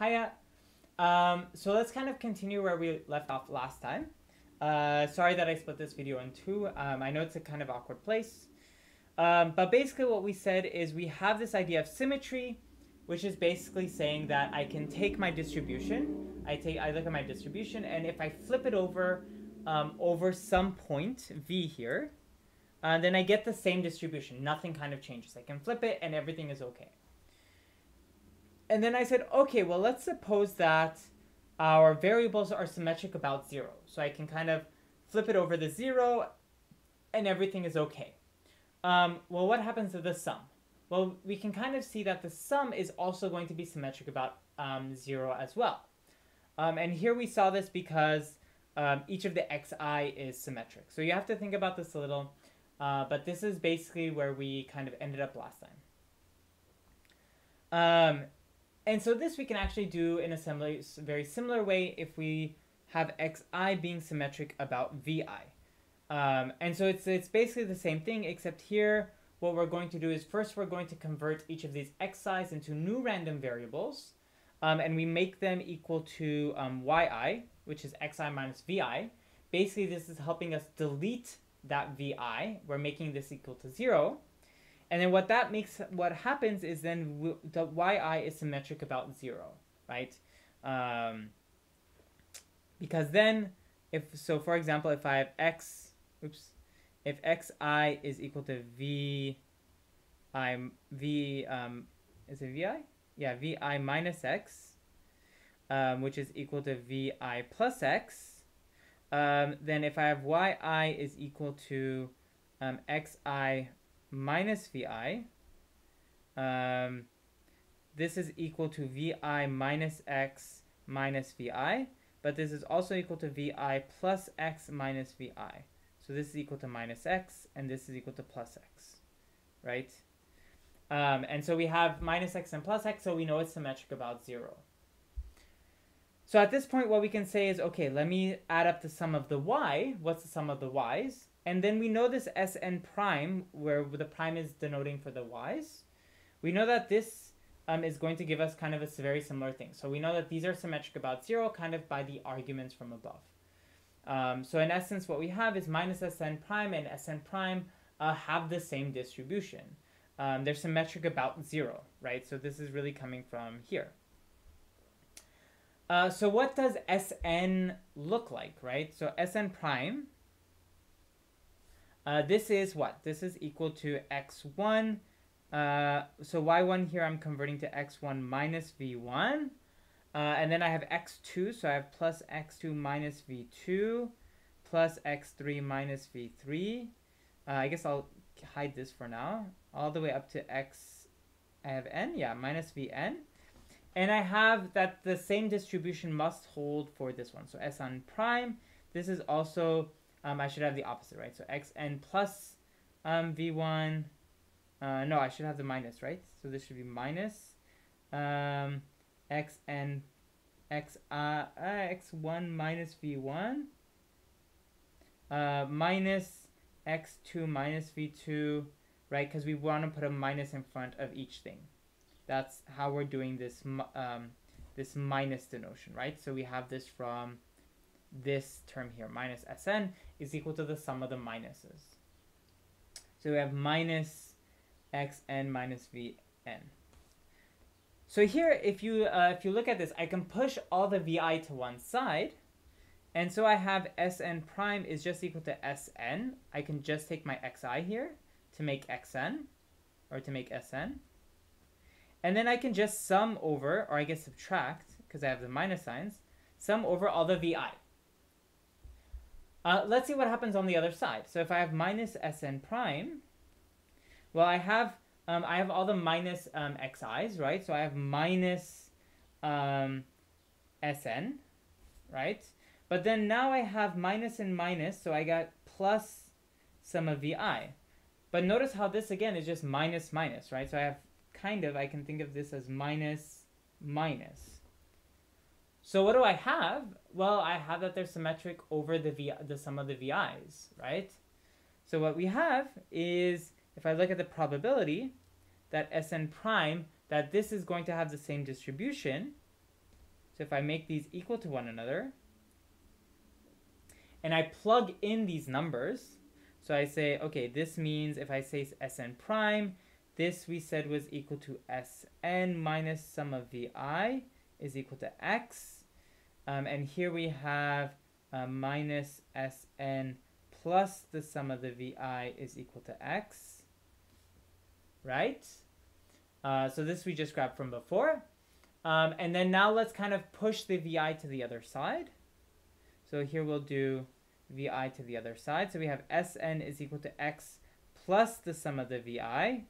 Hiya. Um, so let's kind of continue where we left off last time. Uh, sorry that I split this video in two. Um, I know it's a kind of awkward place. Um, but basically what we said is we have this idea of symmetry, which is basically saying that I can take my distribution, I take I look at my distribution, and if I flip it over um, over some point, v here, uh, then I get the same distribution. Nothing kind of changes. I can flip it and everything is okay. And then I said, okay, well, let's suppose that our variables are symmetric about zero. So I can kind of flip it over the zero and everything is okay. Um, well, what happens to the sum? Well, we can kind of see that the sum is also going to be symmetric about um, zero as well. Um, and here we saw this because um, each of the xi is symmetric. So you have to think about this a little. Uh, but this is basically where we kind of ended up last time. And so this we can actually do in a very similar way if we have xi being symmetric about vi. Um, and so it's, it's basically the same thing, except here what we're going to do is first we're going to convert each of these xi's into new random variables. Um, and we make them equal to um, yi, which is xi minus vi. Basically, this is helping us delete that vi. We're making this equal to 0. And then what that makes, what happens is then the yi is symmetric about 0, right? Um, because then, if so, for example, if I have x, oops, if xi is equal to v, i v, um, is it vi? Yeah, vi minus x, um, which is equal to vi plus x, um, then if I have yi is equal to um, xi minus vi, um, this is equal to vi minus x minus vi, but this is also equal to vi plus x minus vi. So this is equal to minus x, and this is equal to plus x, right? Um, and so we have minus x and plus x, so we know it's symmetric about 0. So at this point, what we can say is, okay, let me add up the sum of the y. What's the sum of the y's? And then we know this Sn prime, where the prime is denoting for the y's. We know that this um, is going to give us kind of a very similar thing. So we know that these are symmetric about 0 kind of by the arguments from above. Um, so in essence, what we have is minus Sn prime and Sn prime uh, have the same distribution. Um, they're symmetric about 0, right? So this is really coming from here. Uh, so what does Sn look like, right? So Sn prime, uh, this is what? This is equal to x1. Uh, so y1 here I'm converting to x1 minus v1. Uh, and then I have x2, so I have plus x2 minus v2 plus x3 minus v3. Uh, I guess I'll hide this for now. All the way up to x, I have n, yeah, minus vn. And I have that the same distribution must hold for this one. So Sn prime, this is also, um, I should have the opposite, right? So xn plus um, v1, uh, no, I should have the minus, right? So this should be minus um, xn, x, uh, x1 minus v1 uh, minus x2 minus v2, right? Because we want to put a minus in front of each thing that's how we're doing this um, this minus denotation, right? So we have this from this term here, minus Sn is equal to the sum of the minuses. So we have minus xn minus vn. So here, if you uh, if you look at this, I can push all the vi to one side, and so I have Sn prime is just equal to Sn. I can just take my xi here to make xn, or to make Sn. And then I can just sum over, or I guess subtract, because I have the minus signs, sum over all the vi. Uh, let's see what happens on the other side. So if I have minus Sn prime, well, I have um, I have all the minus um, xi's, right? So I have minus um, Sn, right? But then now I have minus and minus, so I got plus sum of vi. But notice how this again is just minus minus, right? So I have kind of, I can think of this as minus minus. So what do I have? Well, I have that they're symmetric over the, v, the sum of the VI's, right? So what we have is, if I look at the probability, that Sn prime, that this is going to have the same distribution, So if I make these equal to one another, and I plug in these numbers, so I say, okay, this means if I say Sn prime, this we said was equal to Sn minus sum of Vi is equal to x. Um, and here we have uh, minus Sn plus the sum of the Vi is equal to x, right? Uh, so this we just grabbed from before. Um, and then now let's kind of push the Vi to the other side. So here we'll do Vi to the other side. So we have Sn is equal to x plus the sum of the Vi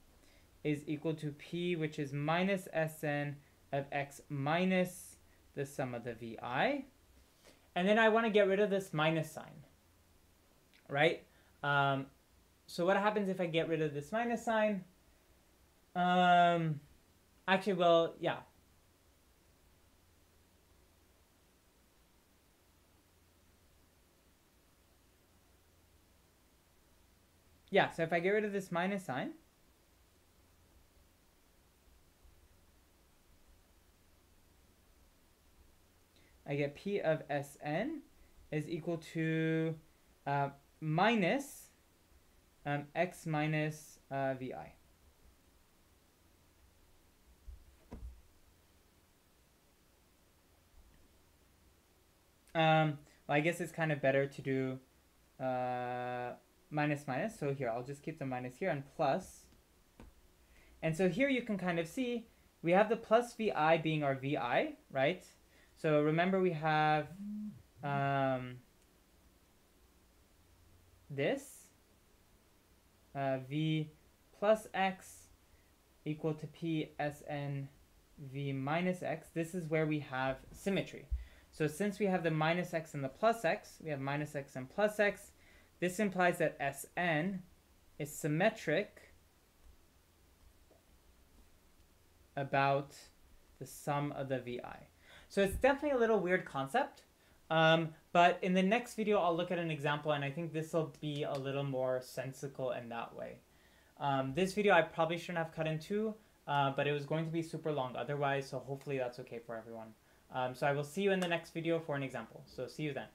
is equal to P, which is minus Sn of x minus the sum of the Vi. And then I want to get rid of this minus sign, right? Um, so what happens if I get rid of this minus sign? Um, actually, well, yeah. Yeah, so if I get rid of this minus sign, I get P of Sn is equal to uh, minus um, x minus uh, Vi. Um, well, I guess it's kind of better to do uh, minus minus. So here, I'll just keep the minus here and plus. And so here you can kind of see we have the plus vi being our vi, right? So remember we have um, this uh, v plus x equal to p s n v minus x. This is where we have symmetry. So since we have the minus x and the plus x, we have minus x and plus x, this implies that Sn is symmetric about the sum of the Vi. So it's definitely a little weird concept, um, but in the next video I'll look at an example and I think this will be a little more sensical in that way. Um, this video I probably shouldn't have cut into, uh, but it was going to be super long otherwise, so hopefully that's okay for everyone. Um, so I will see you in the next video for an example. So see you then.